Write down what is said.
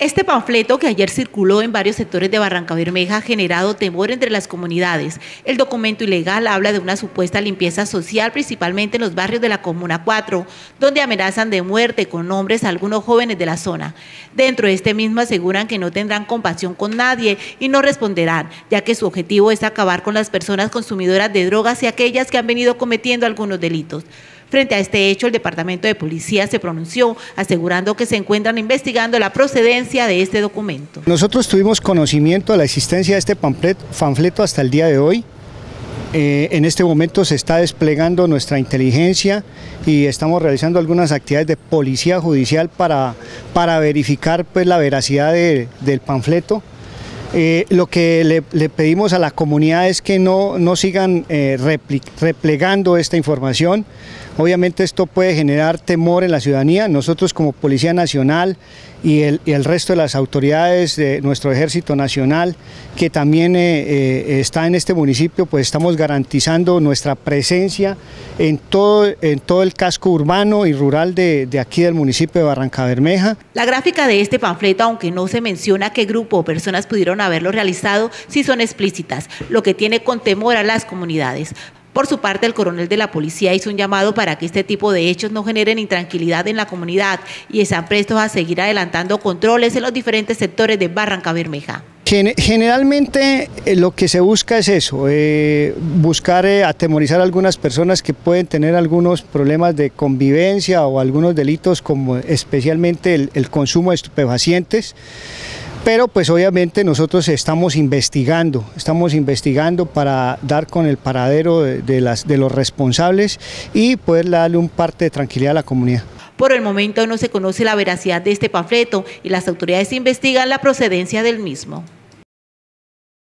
Este panfleto que ayer circuló en varios sectores de Barranca Bermeja ha generado temor entre las comunidades. El documento ilegal habla de una supuesta limpieza social, principalmente en los barrios de la Comuna 4, donde amenazan de muerte con nombres a algunos jóvenes de la zona. Dentro de este mismo aseguran que no tendrán compasión con nadie y no responderán, ya que su objetivo es acabar con las personas consumidoras de drogas y aquellas que han venido cometiendo algunos delitos. Frente a este hecho, el Departamento de Policía se pronunció asegurando que se encuentran investigando la procedencia de este documento. Nosotros tuvimos conocimiento de la existencia de este panfleto hasta el día de hoy. Eh, en este momento se está desplegando nuestra inteligencia y estamos realizando algunas actividades de policía judicial para, para verificar pues, la veracidad del panfleto. Eh, lo que le, pedimos a la comunidad es que no, no sigan eh, replegando esta información. Obviamente esto puede generar temor en la ciudadanía. Nosotros como Policía Nacional y el, resto de las autoridades de nuestro Ejército Nacional que también eh, está en este municipio, pues estamos garantizando nuestra presencia en todo, en todo el casco urbano y rural de, de aquí del municipio de Barranca Bermeja. La gráfica de este panfleto, aunque no se menciona qué grupo o personas pudieron haberlo realizado, sí son explícitas, lo que tiene con temor a las comunidades. Por su parte, el coronel de la policía hizo un llamado para que este tipo de hechos no generen intranquilidad en la comunidad y están prestos a seguir adelantando controles en los diferentes sectores de Barranca Bermeja. Generalmente eh, lo que se busca es eso, eh, buscar eh, atemorizar a algunas personas que pueden tener algunos problemas de convivencia o algunos delitos como especialmente el consumo de estupefacientes. Pero pues obviamente nosotros estamos investigando, estamos investigando para dar con el paradero de, las, de los responsables y poder darle un parte de tranquilidad a la comunidad. Por el momento no se conoce la veracidad de este panfleto y las autoridades investigan la procedencia del mismo.